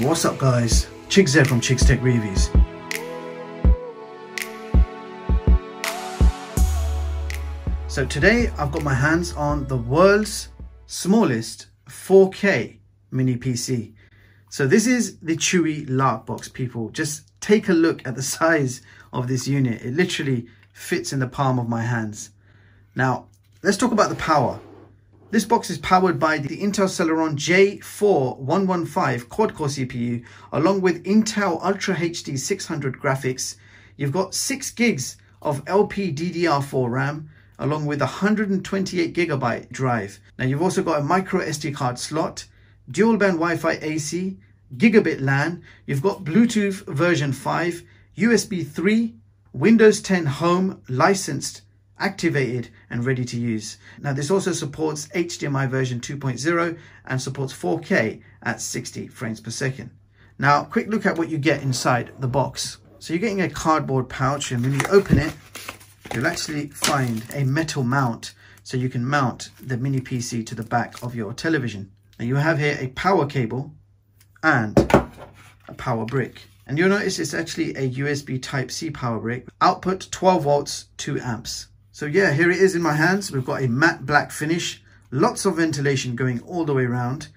What's up guys, Chigz from Chigz Tech Reviews. So today I've got my hands on the world's smallest 4K mini PC. So this is the Chuwi Larkbox people. Just take a look at the size of this unit. It literally fits in the palm of my hands. Now, let's talk about the power. This box is powered by the Intel Celeron J4115 quad-core CPU along with Intel Ultra HD 600 graphics. You've got 6 gigs of LPDDR4 RAM along with a 128 gigabyte drive. Now you've also got a micro SD card slot, dual band Wi-Fi AC, gigabit LAN, you've got Bluetooth version 5, USB 3, Windows 10 Home licensed, activated and ready to use. Now this also supports HDMI version 2.0 and supports 4K at 60 frames per second. Now quick look at what you get inside the box. So you're getting a cardboard pouch and when you open it, you'll actually find a metal mount so you can mount the mini PC to the back of your television. Now you have here a power cable and a power brick. And you'll notice it's actually a USB Type-C power brick. Output 12 volts, 2 amps. So yeah, here it is in my hands. We've got a matte black finish, lots of ventilation going all the way around.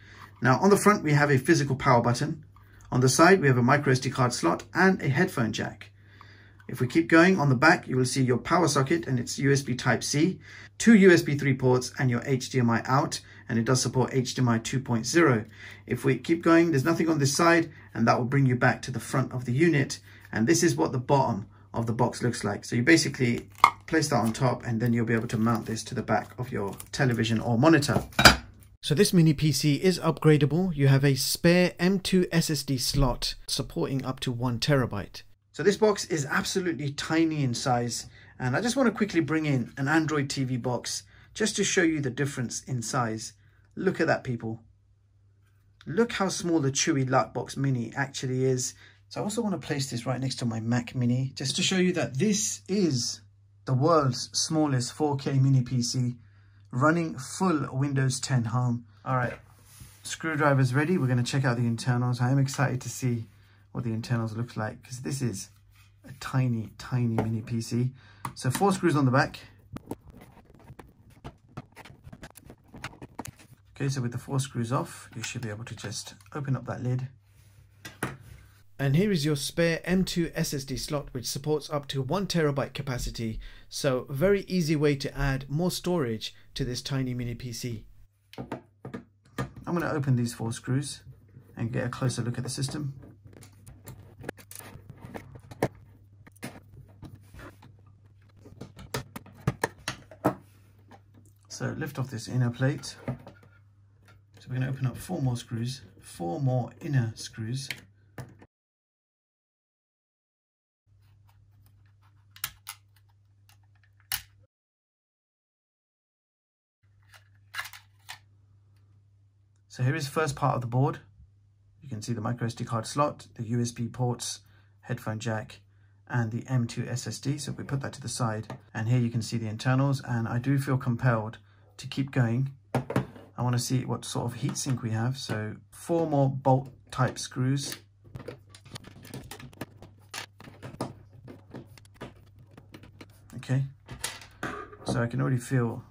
Now on the front, we have a physical power button. On the side, we have a micro SD card slot and a headphone jack. If we keep going on the back, you will see your power socket and it's USB Type-C, two USB 3 ports and your HDMI out, and it does support HDMI 2.0. If we keep going, there's nothing on this side, and that will bring you back to the front of the unit. And this is what the bottom of the box looks like. So you basically place that on top, and then you'll be able to mount this to the back of your television or monitor. So this mini PC is upgradable. You have a spare M2 SSD slot supporting up to one terabyte. So this box is absolutely tiny in size and I just want to quickly bring in an Android TV box just to show you the difference in size. Look at that people. Look how small the Chuwi Larkbox Mini actually is. So I also want to place this right next to my Mac Mini just to show you that this is the world's smallest 4K mini PC running full Windows 10 Home. All right, screwdriver's ready. We're going to check out the internals. I am excited to see what the internals look like because this is a tiny, tiny mini PC. So four screws on the back. Okay, so with the four screws off, you should be able to just open up that lid. And here is your spare M2 SSD slot, which supports up to one terabyte capacity. So very easy way to add more storage to this tiny mini PC. I'm going to open these four screws and get a closer look at the system. So lift off this inner plate. So we're going to open up four more screws, four more inner screws. So here is the first part of the board. You can see the micro SD card slot, the USB ports, headphone jack, and the M2 SSD. So we put that to the side and here you can see the internals and I do feel compelled to keep going. I want to see what sort of heatsink we have. So four more bolt type screws. Okay, so I can already feel,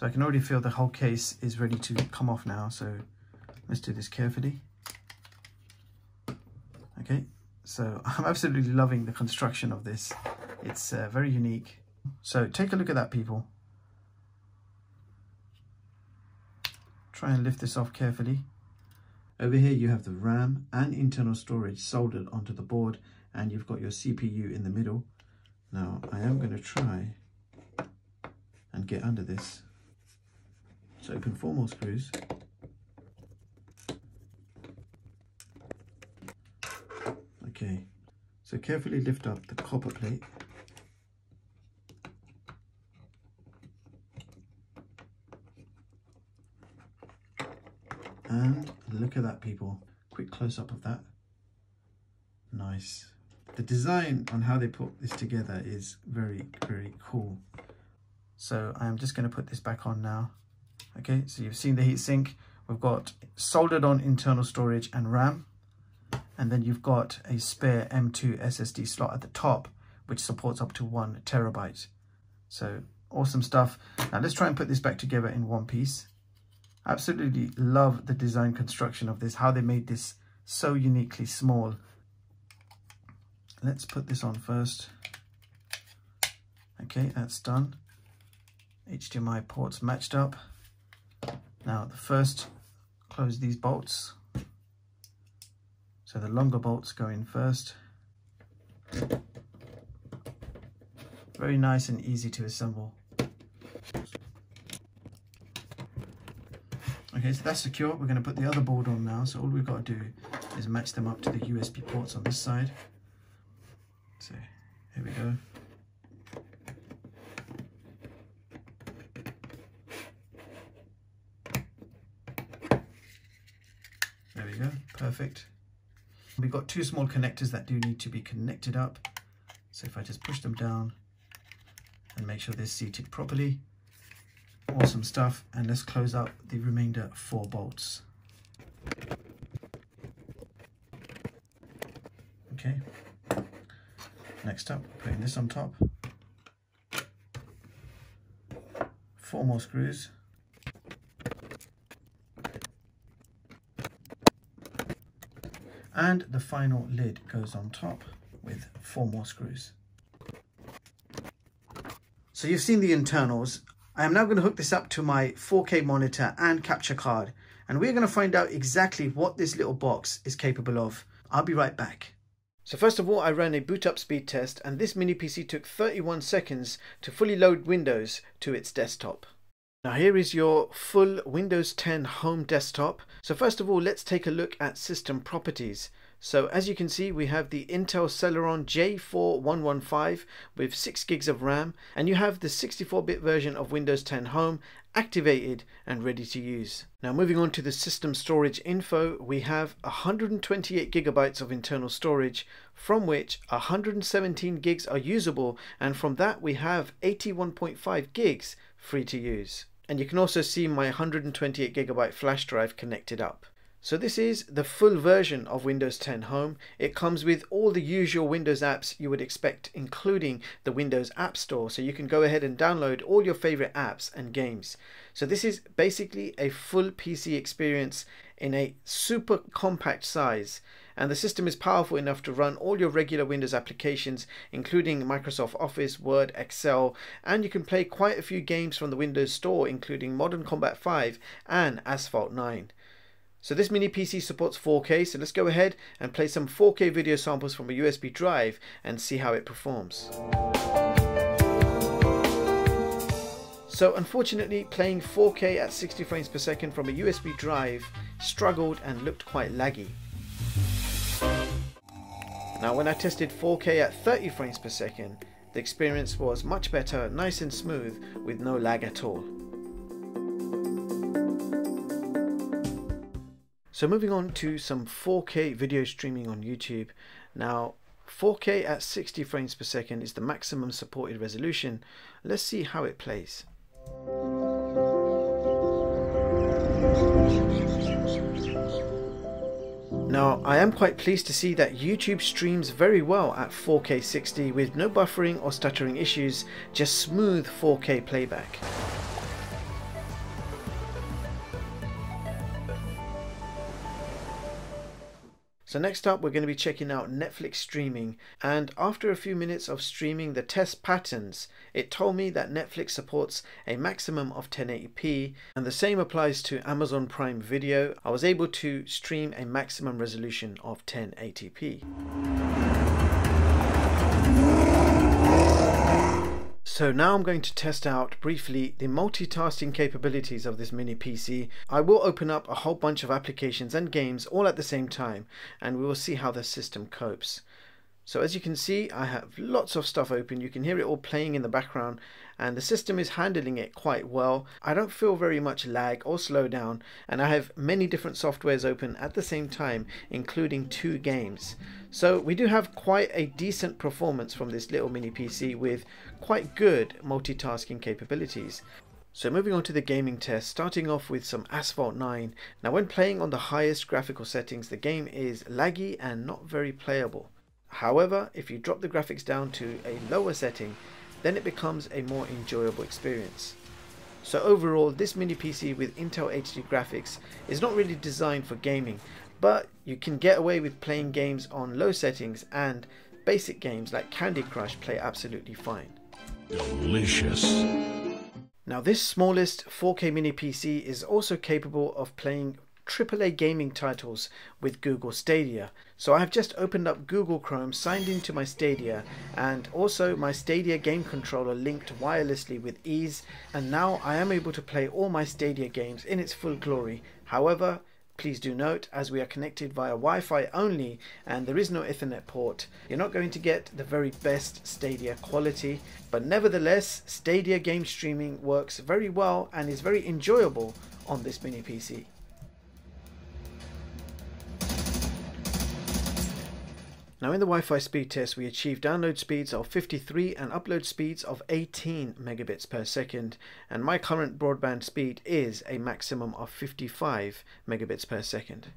so I can already feel the whole case is ready to come off now. So let's do this carefully. Okay, so I'm absolutely loving the construction of this. It's uh, very unique. So take a look at that, people. Try and lift this off carefully. Over here you have the RAM and internal storage soldered onto the board and you've got your CPU in the middle. Now I am going to try and get under this. Open four more screws. Okay, so carefully lift up the copper plate. And look at that, people. Quick close-up of that. Nice. The design on how they put this together is very, very cool. So I'm just going to put this back on now. Okay, so you've seen the heatsink. We've got soldered on internal storage and RAM. And then you've got a spare M2 SSD slot at the top, which supports up to one terabyte. So awesome stuff. Now let's try and put this back together in one piece. Absolutely love the design construction of this, how they made this so uniquely small. Let's put this on first. Okay, that's done. HDMI ports matched up. Now the first, close these bolts. So the longer bolts go in first. Very nice and easy to assemble. Okay, so that's secure. We're going to put the other board on now. So all we've got to do is match them up to the USB ports on this side. So here we go. There we go, perfect. We've got two small connectors that do need to be connected up. So if I just push them down and make sure they're seated properly, awesome stuff. And let's close out the remainder four bolts. Okay. Next up, putting this on top. Four more screws. And the final lid goes on top with four more screws. So you've seen the internals. I am now going to hook this up to my 4K monitor and capture card. And we're going to find out exactly what this little box is capable of. I'll be right back. So first of all, I ran a boot up speed test and this mini PC took 31 seconds to fully load Windows to its desktop. Now here is your full Windows 10 home desktop. So first of all, let's take a look at system properties. So as you can see, we have the Intel Celeron J4115 with 6 gigs of RAM and you have the 64-bit version of Windows 10 Home activated and ready to use. Now moving on to the system storage info, we have 128 gigabytes of internal storage from which 117 gigs are usable and from that we have 81.5 gigs free to use. And you can also see my 128 gigabyte flash drive connected up. So this is the full version of Windows 10 Home. It comes with all the usual Windows apps you would expect, including the Windows App Store. So you can go ahead and download all your favorite apps and games. So this is basically a full PC experience in a super compact size. And the system is powerful enough to run all your regular Windows applications, including Microsoft Office, Word, Excel, and you can play quite a few games from the Windows Store, including Modern Combat 5 and Asphalt 9. So this mini PC supports 4K, so let's go ahead and play some 4K video samples from a USB drive and see how it performs. So unfortunately playing 4K at 60 frames per second from a USB drive struggled and looked quite laggy. Now when I tested 4K at 30 frames per second, the experience was much better, nice and smooth with no lag at all. So moving on to some 4K video streaming on YouTube. Now 4K at 60 frames per second is the maximum supported resolution. Let's see how it plays. Now I am quite pleased to see that YouTube streams very well at 4K 60 with no buffering or stuttering issues, just smooth 4K playback. So next up we're going to be checking out Netflix streaming and after a few minutes of streaming the test patterns it told me that Netflix supports a maximum of 1080p and the same applies to Amazon Prime Video. I was able to stream a maximum resolution of 1080p. So now I'm going to test out briefly the multitasking capabilities of this mini PC. I will open up a whole bunch of applications and games all at the same time and we will see how the system copes. So as you can see, I have lots of stuff open. You can hear it all playing in the background and the system is handling it quite well. I don't feel very much lag or slowdown and I have many different softwares open at the same time, including two games. So we do have quite a decent performance from this little mini PC with quite good multitasking capabilities. So moving on to the gaming test, starting off with some Asphalt 9. Now when playing on the highest graphical settings, the game is laggy and not very playable. However, if you drop the graphics down to a lower setting, then it becomes a more enjoyable experience. So overall, this mini PC with Intel HD graphics is not really designed for gaming, but you can get away with playing games on low settings and basic games like Candy Crush play absolutely fine. Delicious. Now this smallest 4K mini PC is also capable of playing AAA gaming titles with Google Stadia. So I have just opened up Google Chrome, signed into my Stadia, and also my Stadia game controller linked wirelessly with ease, and now I am able to play all my Stadia games in its full glory. However, Please do note, as we are connected via Wi-Fi only and there is no Ethernet port, you're not going to get the very best Stadia quality, but nevertheless, Stadia game streaming works very well and is very enjoyable on this mini PC. Now in the Wi-Fi speed test we achieved download speeds of 53 and upload speeds of 18 megabits per second and my current broadband speed is a maximum of 55 megabits per second.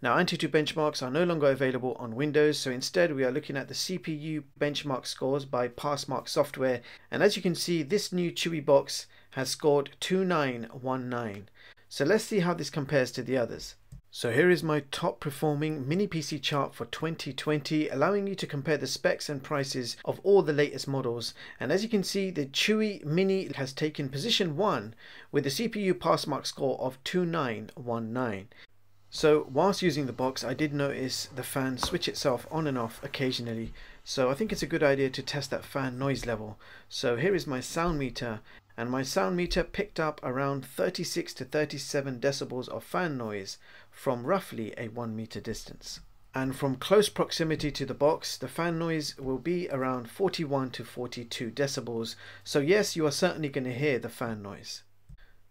Now Antutu benchmarks are no longer available on Windows so instead we are looking at the CPU benchmark scores by Passmark software and as you can see this new Chuwi box has scored 2919. So let's see how this compares to the others. So here is my top performing mini PC chart for 2020 allowing you to compare the specs and prices of all the latest models and as you can see the Chuwi Mini has taken position 1 with a CPU passmark score of 2919. So whilst using the box I did notice the fan switch itself on and off occasionally so I think it's a good idea to test that fan noise level. So here is my sound meter and my sound meter picked up around 36 to 37 decibels of fan noise from roughly a 1 meter distance. And from close proximity to the box, the fan noise will be around 41 to 42 decibels. So yes, you are certainly going to hear the fan noise.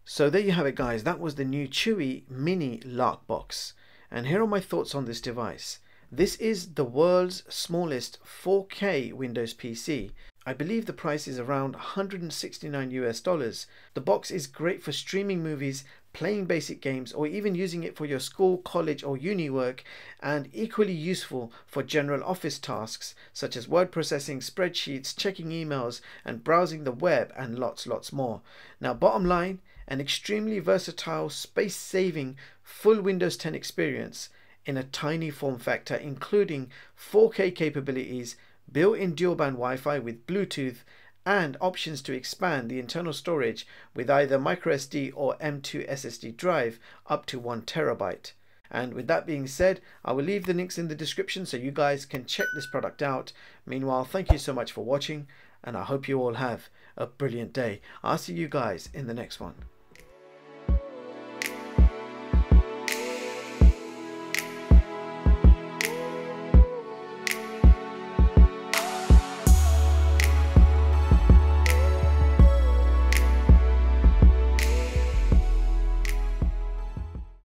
So there you have it guys, that was the new Chuwi Mini Lark Box. And here are my thoughts on this device. This is the world's smallest 4K Windows PC I believe the price is around 169 US dollars. The box is great for streaming movies, playing basic games, or even using it for your school, college, or uni work, and equally useful for general office tasks such as word processing, spreadsheets, checking emails, and browsing the web, and lots, lots more. Now, bottom line, an extremely versatile, space saving, full Windows 10 experience in a tiny form factor, including 4K capabilities built-in dual-band Wi-Fi with Bluetooth, and options to expand the internal storage with either microSD or M2 SSD drive up to 1 terabyte. And with that being said, I will leave the links in the description so you guys can check this product out. Meanwhile, thank you so much for watching and I hope you all have a brilliant day. I'll see you guys in the next one.